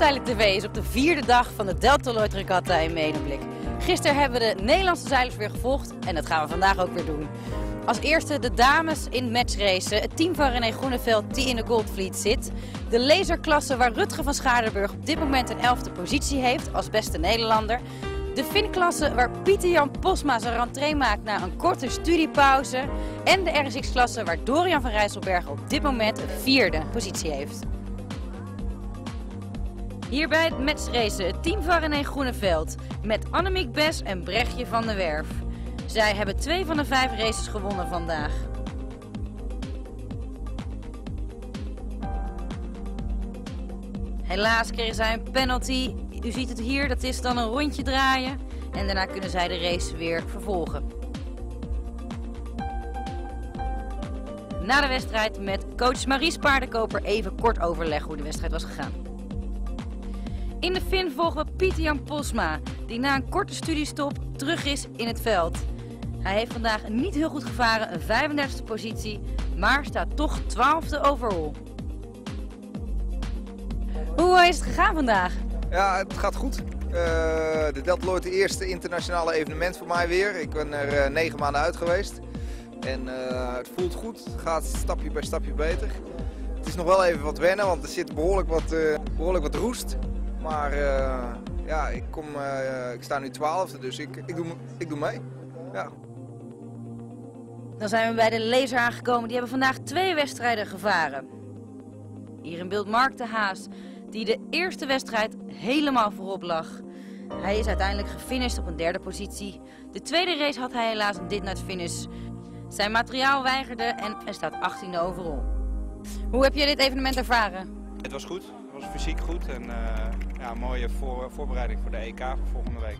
Zeilen TV is op de vierde dag van de Delta Lloyd Regatta in Medemblik. Gisteren hebben we de Nederlandse zeilers weer gevolgd en dat gaan we vandaag ook weer doen. Als eerste de dames in matchracen, het team van René Groeneveld die in de Goldfleet zit. De laserklasse waar Rutger van Schaardenburg op dit moment een elfde positie heeft als beste Nederlander. De Fin-klasse waar Pieter Jan Posma zijn rentree maakt na een korte studiepauze. En de RSX-klasse waar Dorian van Rijsselberg op dit moment een vierde positie heeft. Hierbij het matchracen, het team van René Groeneveld met Annemiek Bes en Brechtje van der Werf. Zij hebben twee van de vijf races gewonnen vandaag. Helaas kregen zij een penalty. U ziet het hier, dat is dan een rondje draaien. En daarna kunnen zij de race weer vervolgen. Na de wedstrijd met coach Maries Paardenkoper even kort overleg hoe de wedstrijd was gegaan. In de fin volgen we Pieter Jan Posma, die na een korte studiestop terug is in het veld. Hij heeft vandaag niet heel goed gevaren, een 35e positie, maar staat toch 12e overall. Hoe is het gegaan vandaag? Ja, het gaat goed. Uh, de Delta Lloyd, het eerste internationale evenement voor mij weer. Ik ben er uh, negen maanden uit geweest. En het voelt goed, het gaat stapje bij stapje beter. Het is nog wel even wat wennen, want er zit behoorlijk wat, behoorlijk wat roest. Maar ja, ik, kom, ik sta nu twaalfde, dus ik, ik, doe, ik doe mee. Ja. Dan zijn we bij de laser aangekomen. Die hebben vandaag twee wedstrijden gevaren. Hier in beeld Mark de Haas, die de eerste wedstrijd helemaal voorop lag. Hij is uiteindelijk gefinished op een derde positie. De tweede race had hij helaas een dit net finish. Zijn materiaal weigerde en hij staat 18e overal. Hoe heb je dit evenement ervaren? Het was goed. Fysiek goed en uh, ja, mooie voor, voorbereiding voor de EK voor volgende week.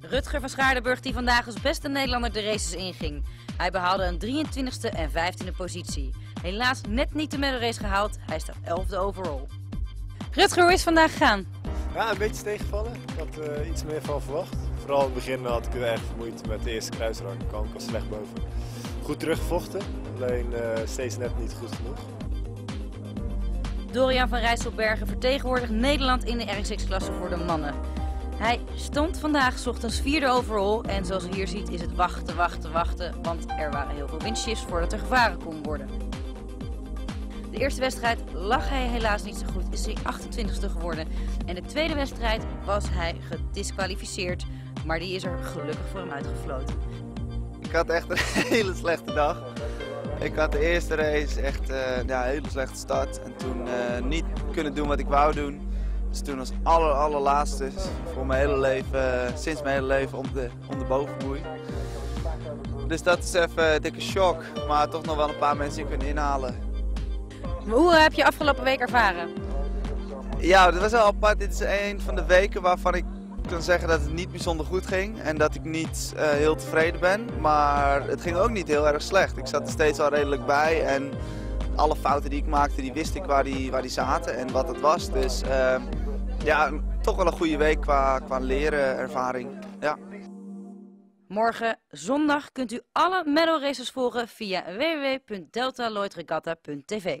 Rutger van Schaardenburg die vandaag als beste Nederlander de races inging. Hij behaalde een 23e en 15e positie. Helaas net niet de medalrace gehaald, hij staat 11e overall. Rutger, hoe is het vandaag gegaan? Ja, een beetje tegenvallen. Ik had uh, iets meer van verwacht. Vooral in het begin had ik het erg vermoeid met de eerste kruisrang. Ik kwam ik al slecht boven. Goed teruggevochten, alleen uh, steeds net niet goed genoeg. Dorian van Rijsselbergen vertegenwoordigt Nederland in de RX6-klasse voor de mannen. Hij stond vandaag ochtends vierde overall en zoals u hier ziet is het wachten, wachten, wachten, want er waren heel veel windshifts voordat er gevaren kon worden. De eerste wedstrijd lag hij helaas niet zo goed, is hij 28ste geworden. En de tweede wedstrijd was hij gedisqualificeerd, maar die is er gelukkig voor hem uitgefloten. Ik had echt een hele slechte dag. Ik had de eerste race echt ja, een hele slechte start en toen uh, niet kunnen doen wat ik wou doen. Dus toen als aller, allerlaatste voor mijn hele leven, eh, sinds mijn hele leven om de, om de bovenboei. Dus dat is even een dikke shock, maar toch nog wel een paar mensen in kunnen inhalen. Hoe heb je afgelopen week ervaren? Ja, dat was wel apart. Dit is een van de weken waarvan ik kan zeggen dat het niet bijzonder goed ging en dat ik niet uh, heel tevreden ben. Maar het ging ook niet heel erg slecht. Ik zat er steeds al redelijk bij en alle fouten die ik maakte, die wist ik waar die, waar die zaten en wat het was. Dus uh, ja, toch wel een goede week qua, qua leren, ervaring. Ja. Morgen zondag kunt u alle medal races volgen via www.deltaloidregatta.tv.